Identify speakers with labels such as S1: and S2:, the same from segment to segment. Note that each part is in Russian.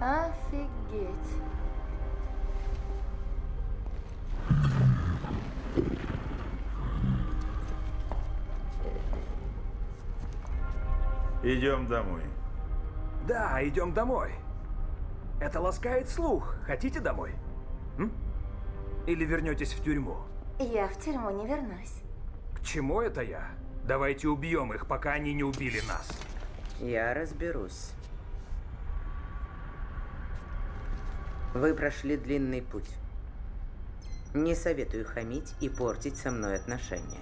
S1: Офигеть.
S2: Идем домой.
S3: Да, идем домой. Это ласкает слух. Хотите домой? М? Или вернетесь в тюрьму?
S1: Я в тюрьму не вернусь.
S3: К чему это я? Давайте убьем их, пока они не убили нас.
S4: Я разберусь. Вы прошли длинный путь. Не советую хамить и портить со мной отношения.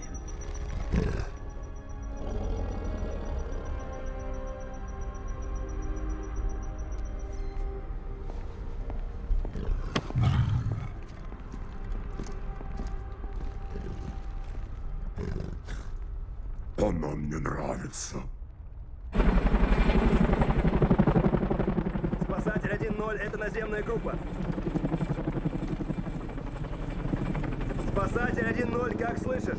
S5: Она мне нравится.
S6: 1-0, это наземная группа. Спасатель 1-0, как слышишь?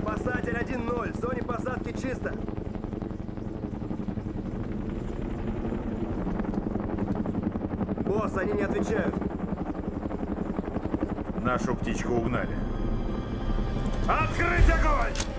S6: Спасатель 1-0, в зоне посадки чисто. Босс, они не отвечают.
S2: Нашу птичку угнали. Открыть огонь!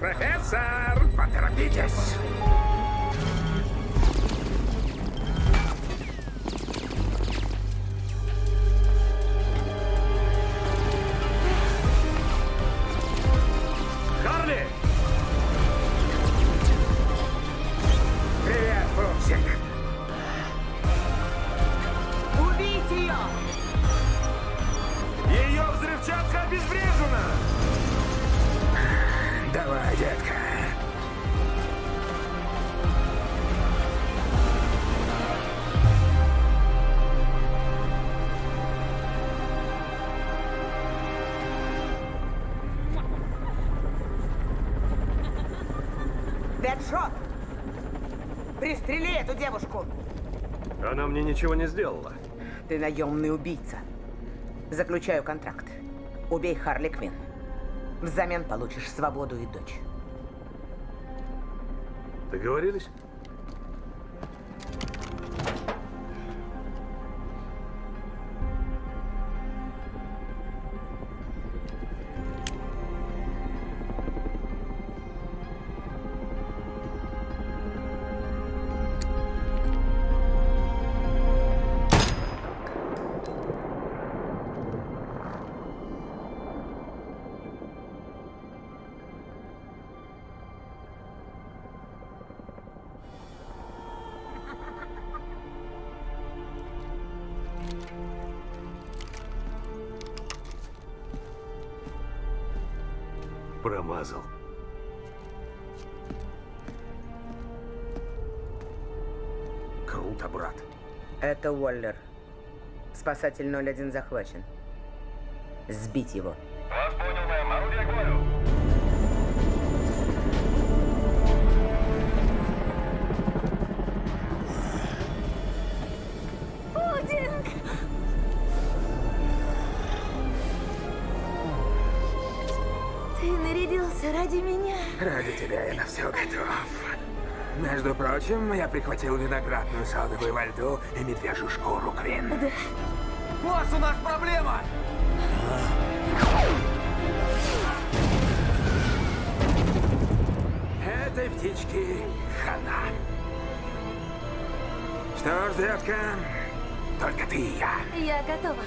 S5: Профессор, поторопитесь.
S3: Харли!
S5: Привет, Пупсик.
S4: Ее!
S3: Ее
S4: Дэдшот! Пристрели эту девушку!
S6: Она мне ничего не сделала.
S4: Ты наемный убийца. Заключаю контракт. Убей Харли Квин. Взамен получишь свободу и дочь.
S6: Договорились? Промазал.
S3: Круто, брат.
S4: Это Уоллер. Спасатель 01 захвачен. Сбить его.
S7: Вас понял, мэм. Орудие к бою.
S1: Нарядился ради меня.
S5: Ради тебя я на все готов. Между прочим, я прихватил виноградную садовую во льду и медвежью шкуру, Квин.
S3: Босс, у нас проблема!
S5: Этой птички хана. Что ж, детка, только ты и я.
S1: Я готова.